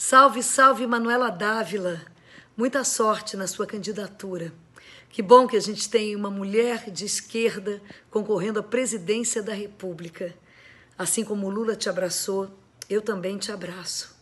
Salve, salve, Manuela Dávila. Muita sorte na sua candidatura. Que bom que a gente tem uma mulher de esquerda concorrendo à presidência da República. Assim como Lula te abraçou, eu também te abraço.